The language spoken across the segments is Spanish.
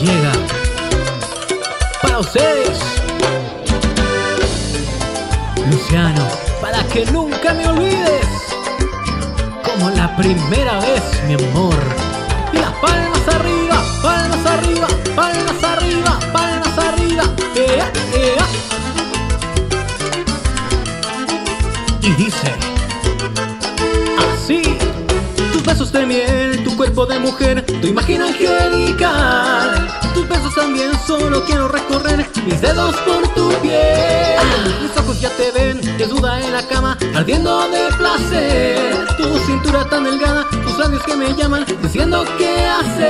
llega para ustedes. Luciano, para que nunca me olvides. Como la primera vez, mi amor. Y las palmas arriba, palmas arriba, palmas arriba, palmas arriba. Ea, ea. Y dice así. Tus besos de miel, tu cuerpo de mujer, tu imagen angelical. Tus besos también solo quiero recorrer mis dedos por tu piel. Mis ojos ya te ven, desnuda en la cama, ardiendo de placer. Tu cintura tan delgada, tus labios que me llaman, diciendo qué hacer.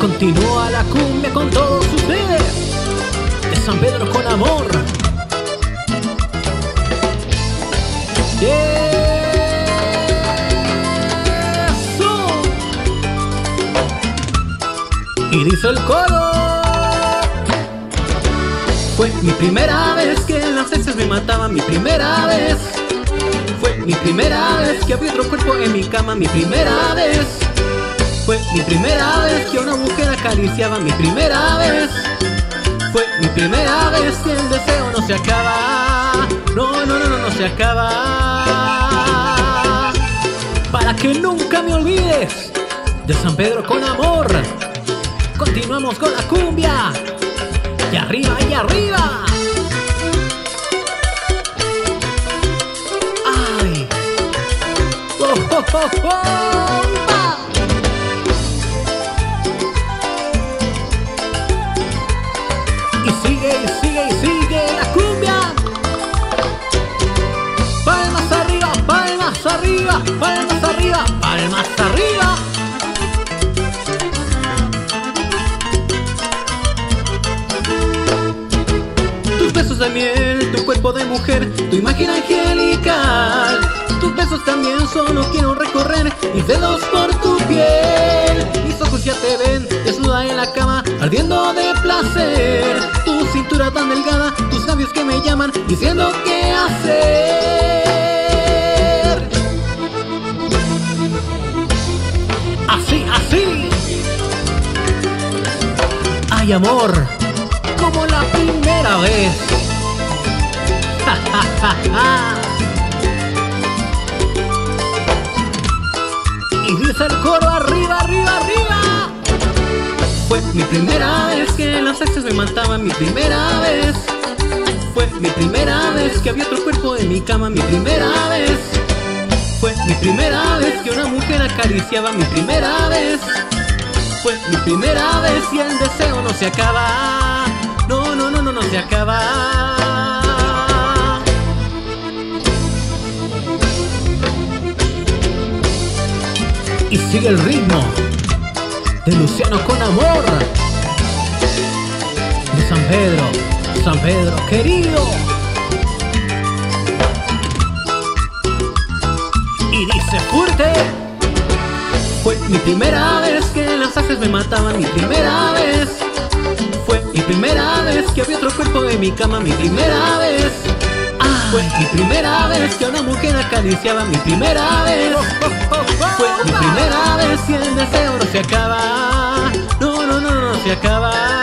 Continúa la cumbia con todos ustedes. De San Pedro con amor. Y dice el coro. Fue mi primera vez que las heces me mataban, mi primera vez. Fue mi primera vez que había otro cuerpo en mi cama, mi primera vez. Fue mi primera vez que una mujer acariciaba, mi primera vez. Fue mi primera vez que el deseo no se acaba. No, no, no, no, no se acaba. Para que nunca me olvides de San Pedro con amor. Continuamos con la cumbia. Y arriba, y arriba. Ay. Oh, oh, oh, oh. Y sigue, y sigue, y sigue la cumbia. Palmas arriba, palmas arriba, palmas de miel, tu cuerpo de mujer, tu imagen angelical. Tus besos también solo quiero recorrer mis dedos por tu piel. Mis ojos ya te ven, desnuda en la cama, ardiendo de placer. Tu cintura tan delgada, tus labios que me llaman, diciendo qué hacer. Así, así. Ay, amor, como la primera vez. Ja. Y dice el coro arriba, arriba, arriba. Fue mi primera vez que las exes me mataban, mi primera vez. Fue mi primera vez que había otro cuerpo en mi cama, mi primera vez. Fue mi primera vez que una mujer acariciaba, mi primera vez. Fue mi primera vez y el deseo no se acaba. No, no, no, no, no se acaba. Y sigue el ritmo de Luciano con amor. De San Pedro, San Pedro querido. Y dice fuerte. Fue mi primera vez que las haces me mataban, mi primera vez. Fue mi primera vez que había otro cuerpo en mi cama, mi primera vez. Mi primera vez que una mujer acariciaba, mi primera vez. Fue mi primera vez y el deseo no se acaba. No, no, no, no se acaba.